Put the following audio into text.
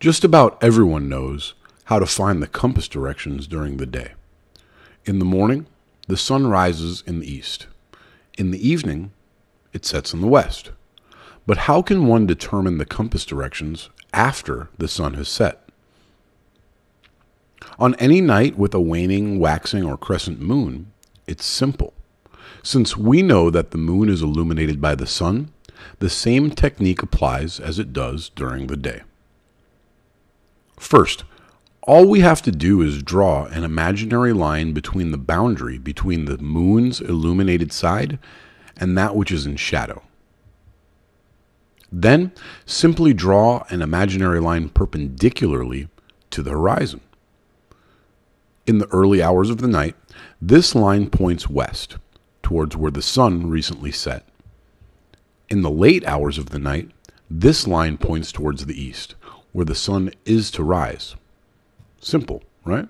Just about everyone knows how to find the compass directions during the day. In the morning, the sun rises in the east. In the evening, it sets in the west. But how can one determine the compass directions after the sun has set? On any night with a waning, waxing, or crescent moon, it's simple. Since we know that the moon is illuminated by the sun, the same technique applies as it does during the day. First, all we have to do is draw an imaginary line between the boundary between the moon's illuminated side and that which is in shadow. Then simply draw an imaginary line perpendicularly to the horizon. In the early hours of the night, this line points west, towards where the sun recently set. In the late hours of the night, this line points towards the east, where the sun is to rise. Simple, right?